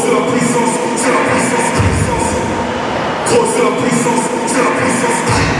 c'est la puissance, c'est la puissance, puissance. Gros, c'est la puissance, c'est la puissance.